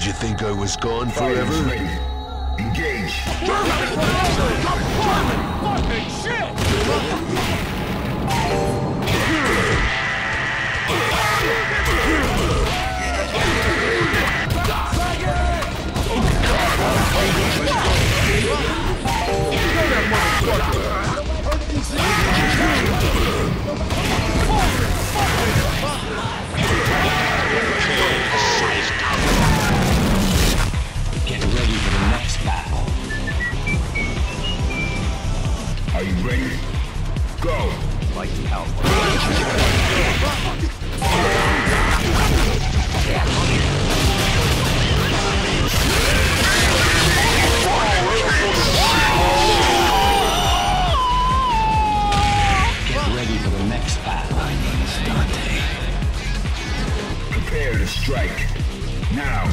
Did you think I was gone forever? Engage. Fucking shit! Are you ready? Go. Like Alpha. Get ready for the next battle. I think, Dante. Prepare to strike. Now.